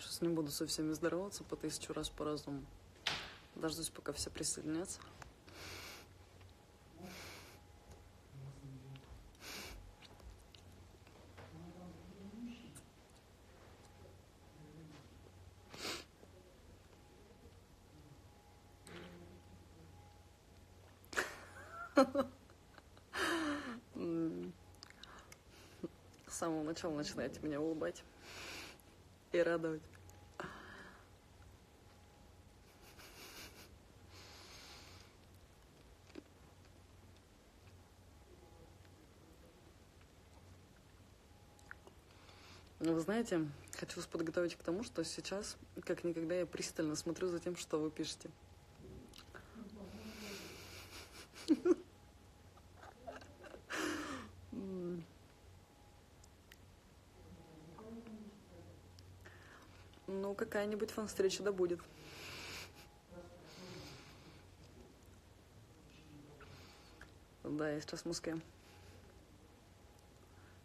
Сейчас не буду со всеми здороваться по тысячу раз по-разному. Дождусь, пока все присоединятся. С самого начала начинаете меня улыбать и радовать. Ну, Вы знаете, хочу вас подготовить к тому, что сейчас, как никогда, я пристально смотрю за тем, что вы пишете. М. Ну, какая-нибудь фан-встреча да будет. Да, я сейчас в Москве.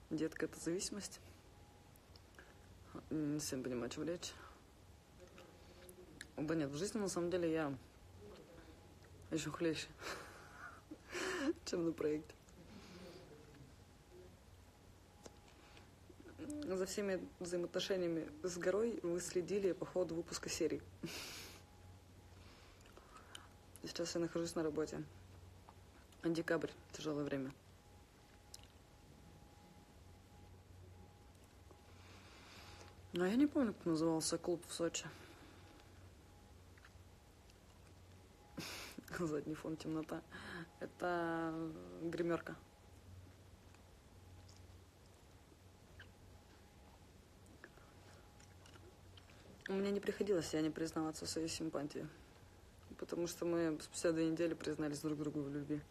Детка, это зависимость. Не совсем понимаю, о чем речь. Да нет, в жизни на самом деле я еще хлеще, чем на проекте. За всеми взаимоотношениями с горой вы следили по ходу выпуска серии. Сейчас я нахожусь на работе. Декабрь, тяжелое время. Но я не помню, как назывался клуб в Сочи. Задний фон темнота. Это гримерка. Мне не приходилось я не признаваться в своей симпатии. Потому что мы спустя две недели признались друг другу в любви.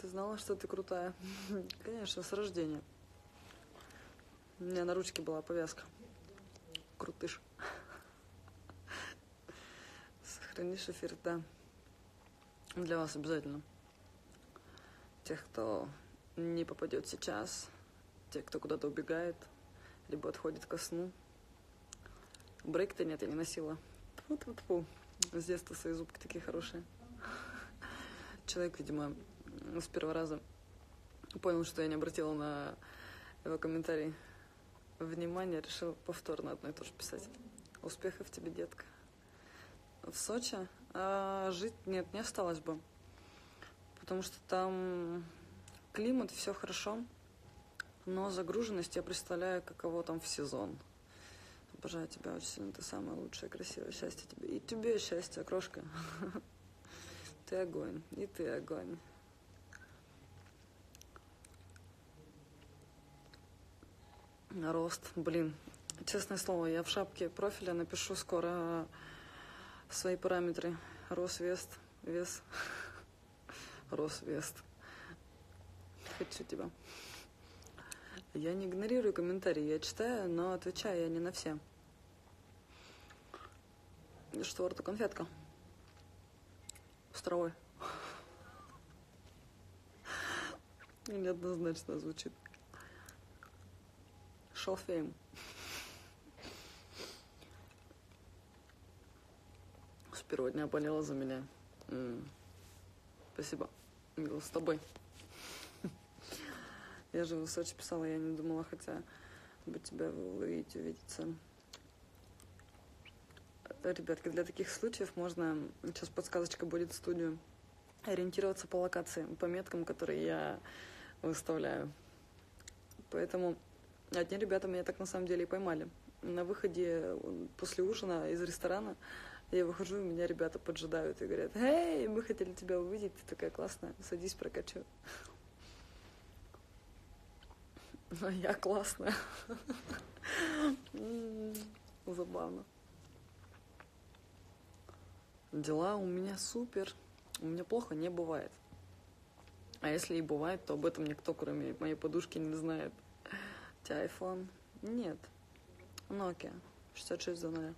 Ты знала, что ты крутая? Конечно, с рождения. У меня на ручке была повязка. Крутыш. Сохранишь эфир, да. Для вас обязательно. Тех, кто не попадет сейчас, те, кто куда-то убегает, либо отходит ко сну. Брейк-то нет, я не носила. Тьфу-тьфу-тьфу. С детства свои зубки такие хорошие. Человек, видимо, с первого раза понял, что я не обратила на его комментарий внимания, решил повторно одно и то же писать. Успехов тебе, детка. В Сочи а, жить нет, не осталось бы. Потому что там климат, все хорошо, но загруженность я представляю, каково там в сезон. Обожаю тебя очень сильно, ты самая лучшая, красивая, счастье тебе. И тебе счастье, крошка. Ты огонь, и ты огонь. Рост, блин. Честное слово, я в шапке профиля напишу скоро свои параметры. Рост, вес, вес. Рост, вес. Хочу тебя. Я не игнорирую комментарии, я читаю, но отвечаю я не на все. Что, рту конфетка? Островой. Неоднозначно звучит. Шалфеем. С первого дня болела за меня. М. Спасибо. Мила, с тобой. Я же в Сочи писала, я не думала, хотя бы тебя уловить, увидеться. Ребятки, для таких случаев можно, сейчас подсказочка будет в студию, ориентироваться по локации, по меткам, которые я выставляю. Поэтому одни ребята меня так на самом деле и поймали. На выходе после ужина из ресторана я выхожу, и меня ребята поджидают и говорят, «Эй, мы хотели тебя увидеть, ты такая классная, садись, прокачу». Ну, я классная. Забавно. Дела у меня супер. У меня плохо не бывает. А если и бывает, то об этом никто, кроме моей подушки, не знает. У тебя iPhone? Нет. Nokia. 66 за 0.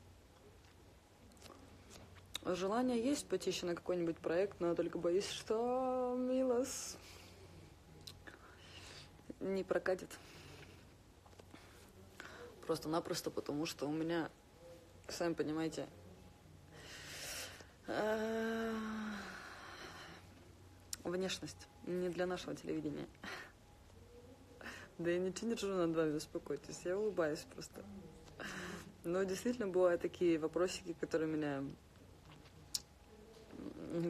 Желание есть пойти еще на какой-нибудь проект, но только боюсь, что Милос не прокатит. Просто-напросто потому, что у меня, сами понимаете, э, внешность не для нашего телевидения. Да я ничего не держу над вами, успокойтесь. Я улыбаюсь просто. Но действительно бывают такие вопросики, которые меня...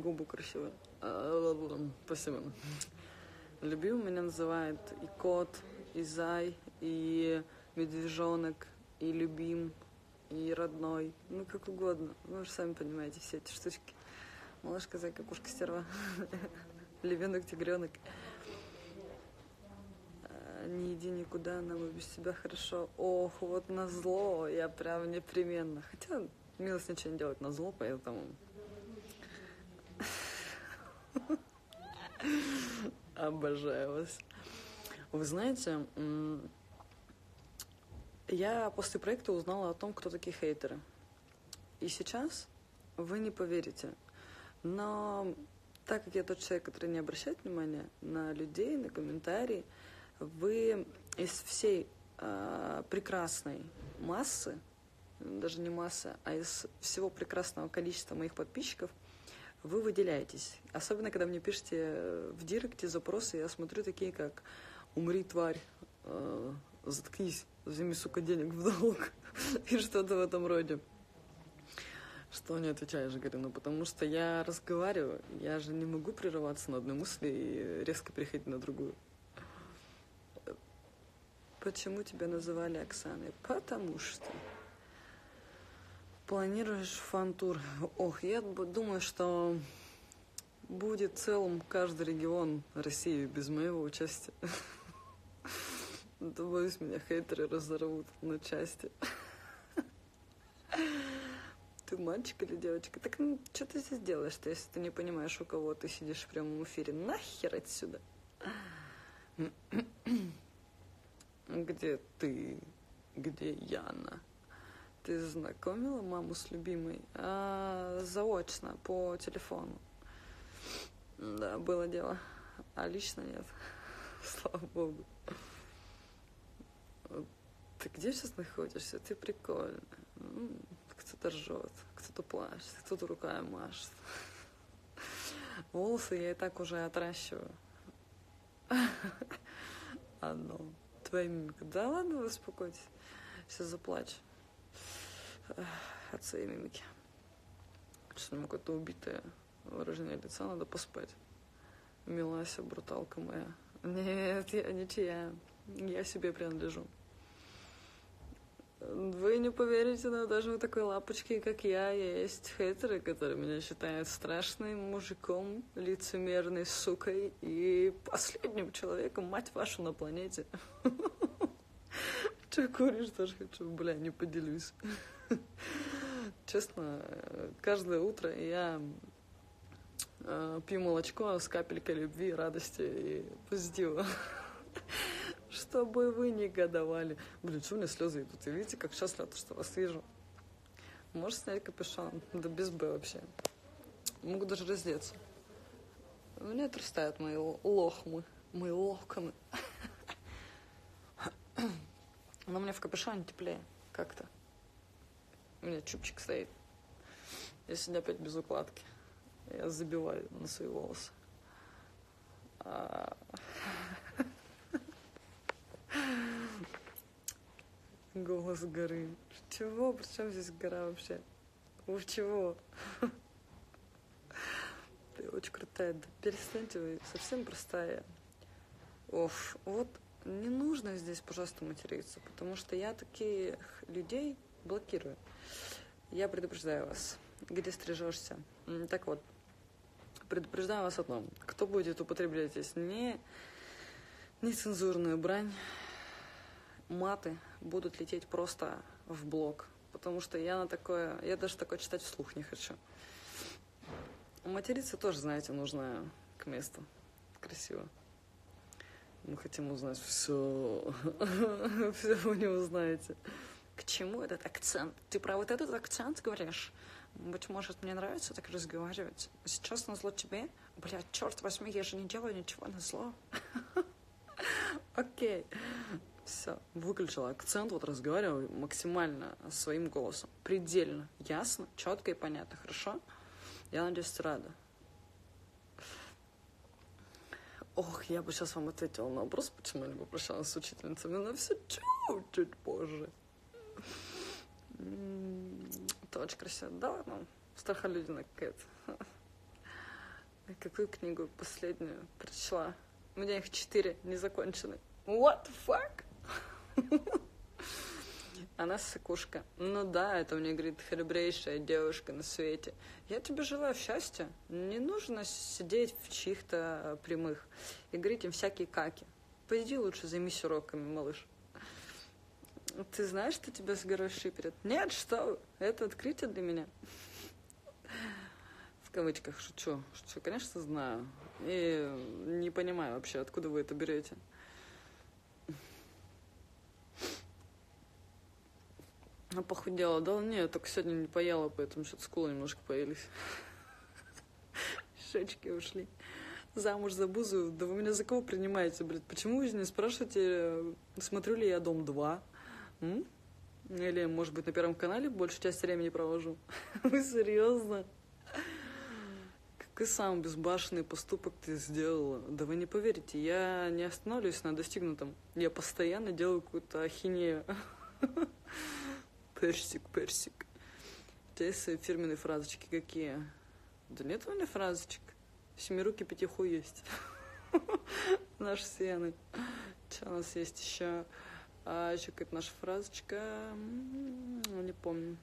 Губы красивые. Спасибо. Любим меня называют и кот, и зай, и медвежонок, и любим, и родной. Ну, как угодно. Вы же сами понимаете все эти штучки. Малышка, зайка, кошка, стерва. Львенок, тигренок. А, не иди никуда, нам и без тебя хорошо. Ох, вот на зло я прям непременно. Хотя милость ничего не делать на зло, поэтому... Обожаю вас. Вы знаете, я после проекта узнала о том, кто такие хейтеры. И сейчас вы не поверите. Но так как я тот человек, который не обращает внимания на людей, на комментарии, вы из всей э, прекрасной массы, даже не массы, а из всего прекрасного количества моих подписчиков, вы выделяетесь. Особенно, когда мне пишете в директе запросы, я смотрю такие, как «Умри, тварь», э, «Заткнись», «Возьми, сука, денег в долг» и что-то в этом роде. Что не отвечаешь, говорю, ну потому что я разговариваю, я же не могу прерываться на одной мысли и резко переходить на другую. Почему тебя называли Оксаной? Потому что планируешь фан-тур. Ох, я думаю, что будет целым каждый регион России без моего участия. Боюсь, меня хейтеры разорвут на части. Ты мальчик или девочка? Так ну, что ты здесь делаешь-то, если ты не понимаешь, у кого ты сидишь в прямом эфире? Нахер отсюда! Где ты? Где Яна? Ты знакомила маму с любимой? А, заочно, по телефону. Да, было дело. А лично нет. Слава богу. Ты где сейчас находишься? Ты прикольная. Кто-то ржет, кто-то плачет, кто-то руками машет. Волосы я и так уже отращиваю. Ну, твоя мимика. Да ладно, успокойтесь. Сейчас заплачу. От своей мимики. Что-то какое-то убитое выражение лица, надо поспать. Милася, бруталка моя. Нет, я ничья. Я себе принадлежу. Вы не поверите, но даже у такой лапочки, как я, есть хейтеры, которые меня считают страшным мужиком, лицемерной сукой и последним человеком, мать вашу, на планете. Че куришь, тоже хочу, бля, не поделюсь. Честно, каждое утро я э, пью молочко с капелькой любви, радости и позитива чтобы вы негодовали. Блин, что у меня слезы идут? И видите, как счастлива, что вас вижу. Можешь снять капюшон? Да без Б вообще. Могу даже раздеться. У меня отрастают мои лохмы, мои локоны. Но мне в капюшоне теплее как-то. У меня чубчик стоит. Я сегодня опять без укладки. Я забиваю на свои волосы. А... Голос горы. Чего? Причем здесь гора вообще? Вы чего? Ты очень крутая. Да перестаньте вы, совсем простая. Оф, вот не нужно здесь, пожалуйста, материться, потому что я таких людей блокирую. Я предупреждаю вас, где стрижешься. Так вот, предупреждаю вас о том, кто будет употреблять здесь не нецензурную брань, маты будут лететь просто в блок, потому что я на такое, я даже такое читать вслух не хочу. Материться тоже, знаете, нужно к месту. Красиво. Мы хотим узнать все. все вы не узнаете. К чему этот акцент? Ты про вот этот акцент говоришь? Быть может, мне нравится так разговаривать. Сейчас на зло тебе? Блядь, черт возьми, я же не делаю ничего на зло. Окей. Все, выключила акцент, вот разговариваю максимально своим голосом. Предельно, ясно, четко и понятно, хорошо? Я надеюсь, ты рада. Ох, я бы сейчас вам ответила на вопрос, почему я не попрощалась с учительницами, но все чуть-чуть позже. Это очень красиво. Да ладно, страхолюдина какая-то. Какую книгу последнюю прочла? У меня их четыре незаконченные. What the fuck? Она сыкушка. Ну да, это мне говорит храбрейшая девушка на свете. Я тебе желаю счастья. Не нужно сидеть в чьих-то прямых и говорить им всякие каки. Пойди лучше займись уроками, малыш. Ты знаешь, что тебя с горой шиперят? Нет, что Это открытие для меня. В кавычках шучу. Шучу, конечно, знаю. И не понимаю вообще, откуда вы это берете. А похудела? Да нет, только сегодня не поела, поэтому что-то скулы немножко появились. Шечки ушли. Замуж за Бузу? Да вы меня за кого принимаете, блядь? Почему вы не спрашиваете, смотрю ли я «Дом 2»? М? Или, может быть, на Первом канале большую часть времени провожу? Вы серьезно? Какой самый безбашенный поступок ты сделала? Да вы не поверите, я не останавливаюсь на достигнутом. Я постоянно делаю какую-то ахинею. Персик, персик. У тебя есть фирменные фразочки какие? Да нет у меня фразочек. Семируки пятиху есть. Наши сены. Что у нас есть еще? А еще какая-то наша фразочка. Не помню.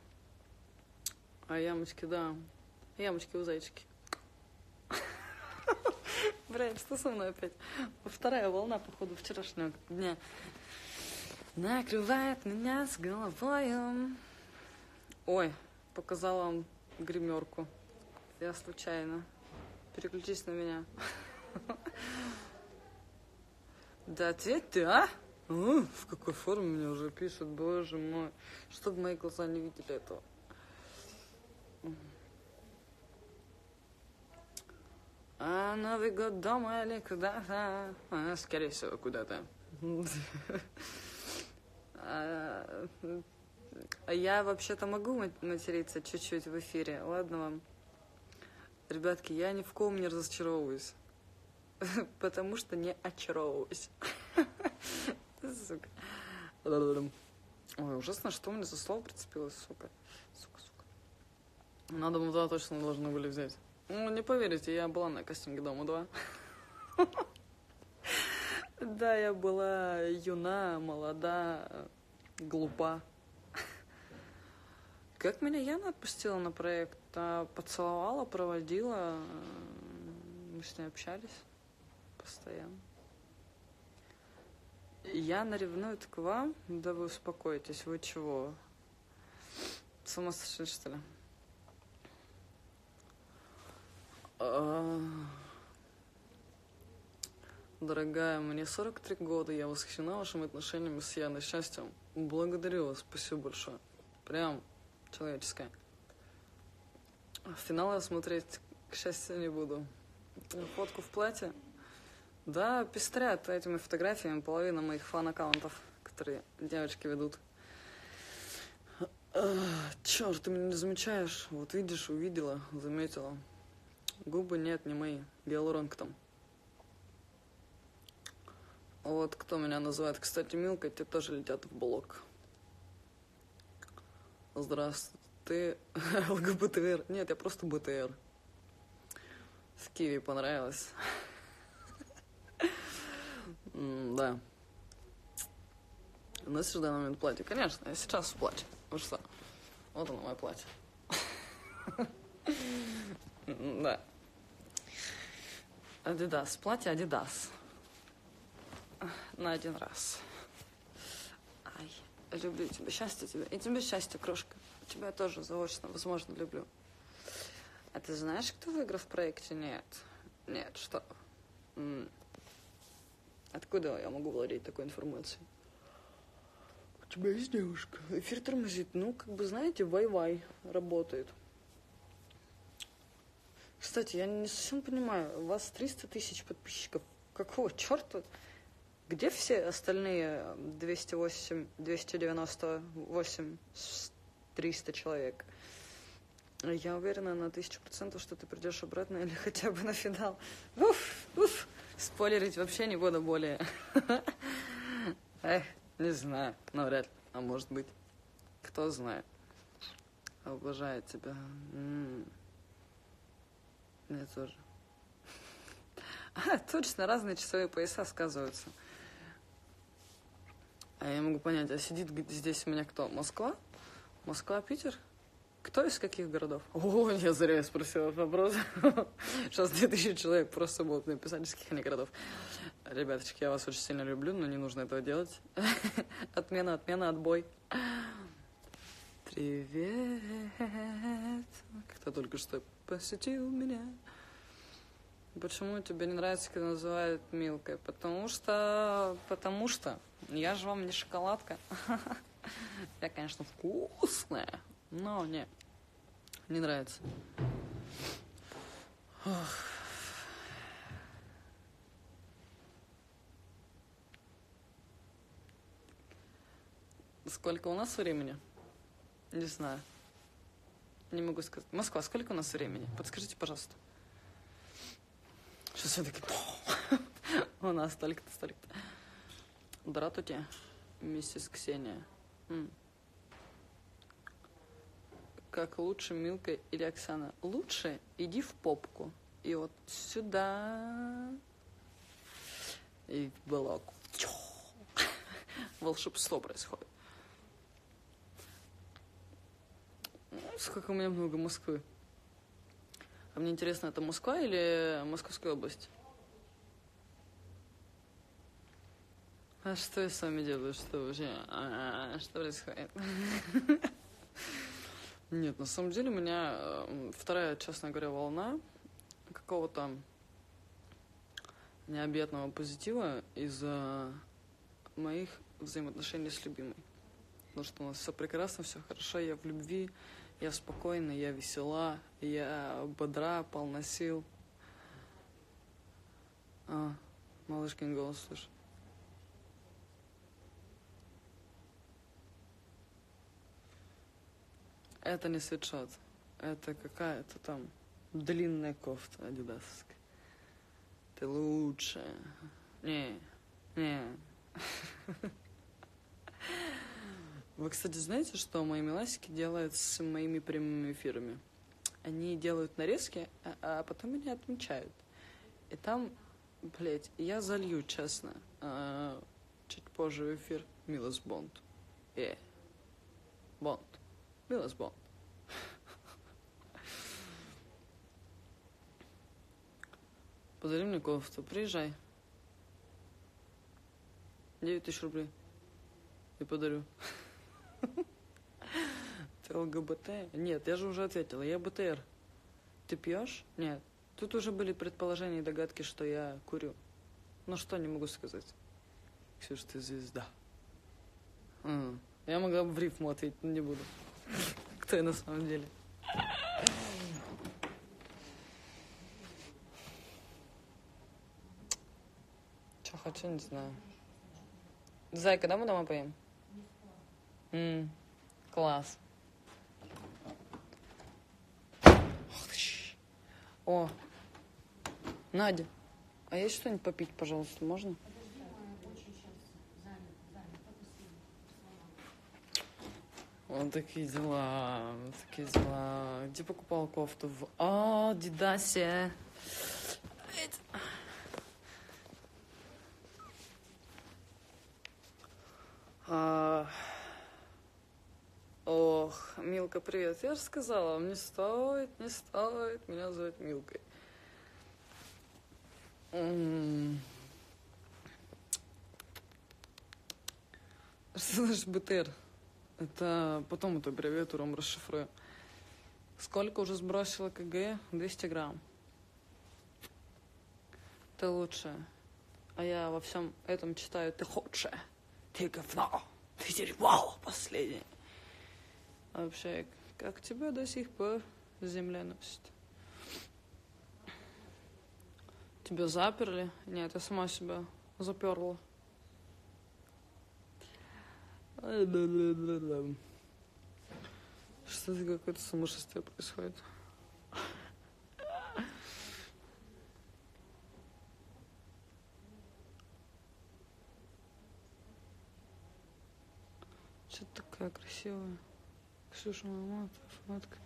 А ямочки, да. Ямочки у зайчики. Блин, что со мной опять? Вторая волна, походу, вчерашнего дня. Накрывает меня с головой. Ой, показала вам гримерку. Я случайно. Переключись на меня. Да ответь ты, а? в какой форме мне уже пишут, боже мой. Чтобы мои глаза не видели этого. А Новый год дома или куда-то? А, скорее всего, куда-то. А, я вообще-то могу материться чуть-чуть в эфире. Ладно вам. Ребятки, я ни в ком не разочаровываюсь. Потому что не очаровываюсь. Сука. Ой, ужасно, что мне за слово прицепилось, сука. Сука, сука. Надо бы туда точно должны были взять. Ну, не поверите, я была на кастинге Дома 2. Да, я была юна, молода, глупа. Как меня Яна отпустила на проект? А, поцеловала, проводила. Мы с ней общались постоянно. Яна ревнует к вам? Да вы успокойтесь. Вы чего? С ума сошли, что ли? А, Дорогая, мне 43 года, я восхищена вашими отношениями с Яной, счастьем. Благодарю вас, спасибо большое. Прям человеческое. Финал я смотреть, к счастью, не буду. Фотку в платье. Да, пестрят этими фотографиями половина моих фан-аккаунтов, которые девочки ведут. Черт, ты меня не замечаешь. Вот видишь, увидела, заметила. Губы нет, не мои. Гиалуронка там. Вот кто меня называет, кстати, Милка, те тоже летят в блок. Здравствуй. Ты ЛГБТР? Нет, я просто БТР. В Киеве понравилось. Да. Носишь в данный момент платье? Конечно, я сейчас в платье. Вы что? Вот оно, мое платье. Да. Адидас. Платье Адидас на один раз. Ай, люблю тебя, счастье тебе. И тебе счастье, крошка. Тебя тоже заочно, возможно, люблю. А ты знаешь, кто выиграл в проекте? Нет. Нет, что? М Откуда я могу владеть такой информацией? У тебя есть девушка. Эфир тормозит. Ну, как бы, знаете, вай-вай работает. Кстати, я не совсем понимаю, у вас 300 тысяч подписчиков. Какого черта? Где все остальные 208, 298, 300 человек? Я уверена на тысячу процентов, что ты придешь обратно или хотя бы на финал. Уф, уф. Спойлерить вообще не буду более. Эх, не знаю, навряд ли. А может быть, кто знает. Обожаю тебя. М-м. Мне тоже. А, точно, разные часовые пояса сказываются. А я могу понять, а сидит здесь у меня кто? Москва? Москва, Питер? Кто из каких городов? О, я зря спросила вопрос. Сейчас 2000 человек просто будут написать, из каких они городов. Ребяточки, я вас очень сильно люблю, но не нужно этого делать. Отмена, отмена, отбой. Привет. Кто только что посетил меня. Почему тебе не нравится, когда называют Милкой? Потому что... Потому что я же вам не шоколадка. Я, конечно, вкусная, но не, не нравится. Сколько у нас времени? Не знаю. Не могу сказать. Москва, сколько у нас времени? Подскажите, пожалуйста. Сейчас все таки у нас столько-то, столько-то. Здравствуйте, миссис Ксения. Как лучше, Милка или Оксана? Лучше иди в попку. И вот сюда. И в балаку. Волшебство происходит. Ну, сколько у меня много Москвы. А мне интересно, это Москва или Московская область? А что я с вами делаю? Что вообще? А, что происходит? Нет, на самом деле у меня э, вторая, честно говоря, волна какого-то необъятного позитива из-за моих взаимоотношений с любимой. Потому что у нас все прекрасно, все хорошо, я в любви, я спокойна, я весела, я бодра, полна сил. А, малышкин голос слышу. Это не свитшот. Это какая-то там длинная кофта адидасовская. Ты лучшая. Не, не. Вы, кстати, знаете, что мои миласики делают с моими прямыми эфирами? Они делают нарезки, а, а потом они отмечают. И там, блядь, я залью, честно, а, чуть позже в эфир Милос Бонд. Э, Бонд. Милос Бонд. Подари мне кофту, приезжай. 9 тысяч рублей. И подарю. ЛГБТ? Нет, я же уже ответила, я БТР. Ты пьешь? Нет. Тут уже были предположения и догадки, что я курю. Ну что не могу сказать. Ксюш, ты звезда. М. Я могла бы в рифму ответить, но не буду. Кто я на самом деле? Что хочу, не знаю. Зайка, когда мы дома поем? М, класс. О, Надя, а есть что-нибудь попить, пожалуйста, можно? Вот такие дела, вот такие дела. Где покупал кофту? В а, Дидасе. А, Ох, Милка, привет. Я же сказала, вам не стоит, не стоит меня звать Милкой. Значит БТР? Это потом эту аббревиатуру вам расшифрую. Сколько уже сбросила КГ? 200 грамм. Ты лучшая. А я во всем этом читаю ты худшая. Ты говно. Ты дерьмо последнее. Вообще, как тебя до сих пор земля носит? Тебя заперли? Нет, я сама себя заперла. Что-то какое-то сумасшествие происходит. Что-то такая красивая. Ксюша, мама, фанатка.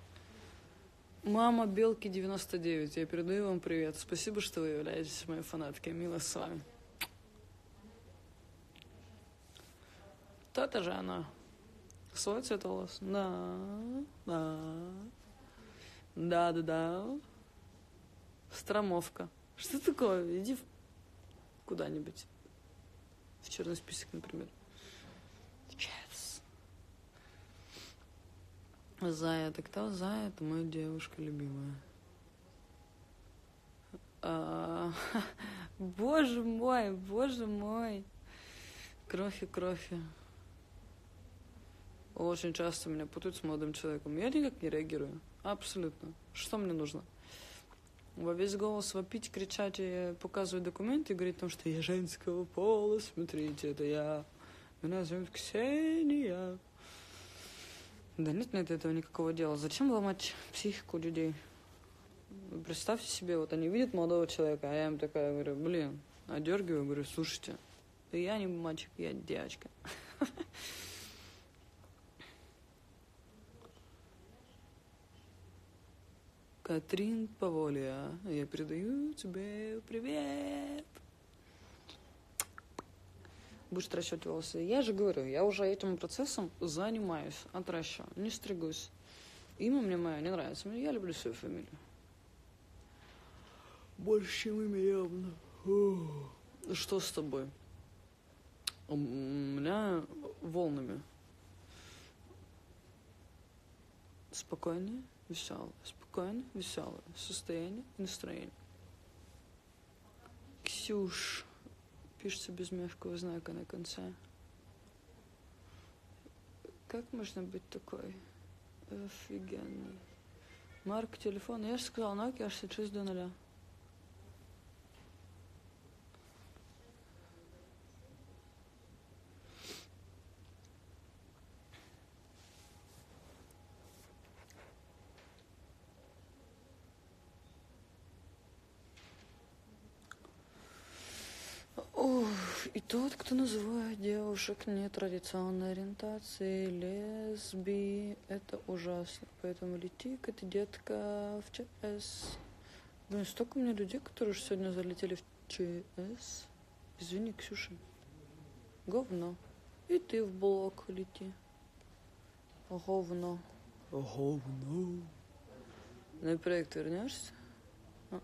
Мама Белки 99, я передаю вам привет. Спасибо, что вы являетесь моей фанаткой. Мило с вами. То-то же она. Свой цвет волос? Да, да. Да, да, да. Стромовка. Что такое? Иди в... куда-нибудь. В черный список, например. Зая, это кто? Зая, это моя девушка любимая. А, боже мой, боже мой. Крохи, крохи. Очень часто меня путают с молодым человеком. Я никак не реагирую. Абсолютно. Что мне нужно? Во весь голос вопить, кричать и показывать документы и говорить о том, что я женского пола, смотрите, это я. Меня зовут Ксения. Да нет нет этого никакого дела. Зачем ломать психику людей? Представьте себе, вот они видят молодого человека, а я им такая говорю, блин, одергиваю, говорю, слушайте, я не мальчик, я девочка. Катрин Паволия, я передаю тебе привет. Будешь отращивать волосы. Я же говорю, я уже этим процессом занимаюсь, отращиваю, не стригусь. Имя мне мое не нравится, я люблю свою фамилию. Больше, чем имя явно. Что с тобой? У меня волнами. Спокойнее, весело, спокойно, веселое состояние и настроение. Ксюш пишется без мягкого знака на конце. Как можно быть такой офигенный? Марк телефона. Я же сказал, Nokia 66 до нуля. И тот, кто называет девушек нетрадиционной ориентации, лесби, это ужасно. Поэтому лети-ка ты, детка, в ЧС. Блин, столько у меня людей, которые уже сегодня залетели в ЧС. Извини, Ксюша. Говно. И ты в блок лети. Говно. Говно. На проект вернешься? А,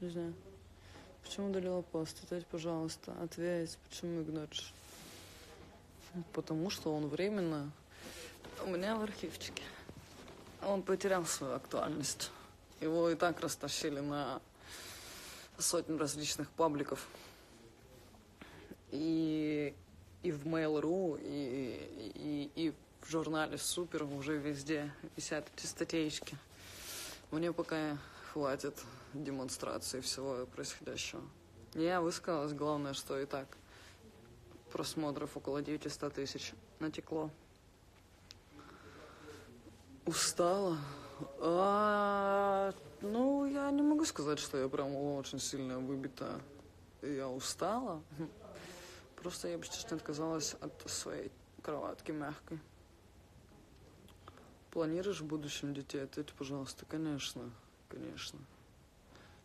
не знаю. Почему удалила пост? Ответь, пожалуйста. Ответь, почему игноришь? Потому что он временно у меня в архивчике. Он потерял свою актуальность. Его и так растащили на сотни различных пабликов. И, и в Mail.ru, и, и, и в журнале Супер уже везде висят эти статейки. Мне пока хватит демонстрации всего происходящего. Я высказалась, главное, что и так просмотров около 900 тысяч натекло. Устала. А, ну, я не могу сказать, что я прям очень сильно выбита. Я устала. Просто я бы не отказалась от своей кроватки мягкой. Планируешь в будущем детей? Ответь, пожалуйста. Конечно, конечно.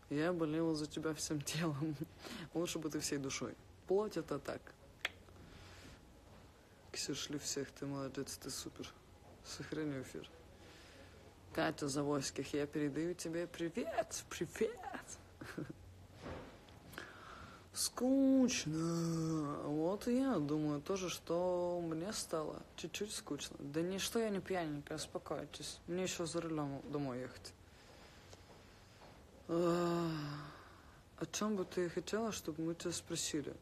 Я болела за тебя всем телом. Лучше бы ты всей душой. Плоть это так. Ксюш, ли всех, ты молодец, ты супер. Сохрани эфир. Катя Завойских, я передаю тебе привет, привет. Скучно. Вот и я думаю тоже, что мне стало чуть-чуть скучно. Да ничто я не пьяненькая, успокойтесь. Мне еще за рулем домой ехать. А, о чем бы ты хотела, чтобы мы тебя спросили?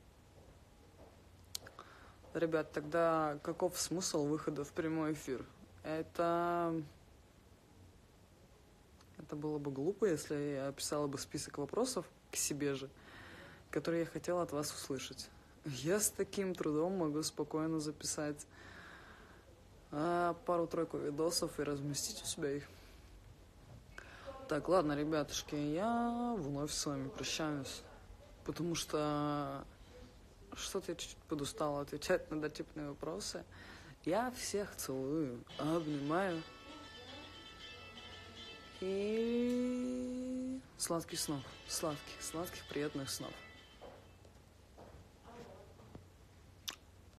Ребят, тогда каков смысл выхода в прямой эфир? Это... Это было бы глупо, если я описала бы список вопросов к себе же, которые я хотела от вас услышать. Я с таким трудом могу спокойно записать а, пару-тройку видосов и разместить у себя их. Так, ладно, ребятушки, я вновь с вами прощаюсь, потому что что-то я чуть-чуть подустала отвечать на дотипные вопросы. Я всех целую, обнимаю. И сладких снов, сладких, сладких, приятных снов.